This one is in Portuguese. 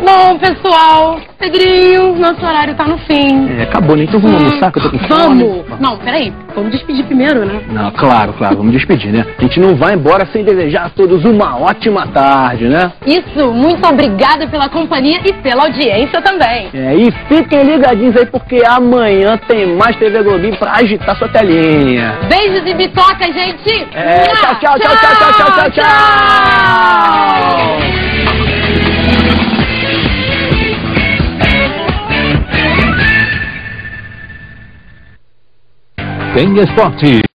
Bom, pessoal, Pedrinho, nosso horário tá no fim. É, acabou, né? Então vamos almoçar, que eu tô com fome. Vamos! Não, peraí, vamos despedir primeiro, né? Não, claro, claro, vamos despedir, né? A gente não vai embora sem desejar a todos uma ótima tarde, né? Isso, muito obrigada pela companhia e pela audiência também. É, e fiquem ligadinhos aí, porque amanhã tem mais TV Globinho pra agitar sua telinha. Beijos e bitoca, gente! É, tchau, tchau, tchau, tchau, tchau, tchau, tchau! tchau. Tem esporte.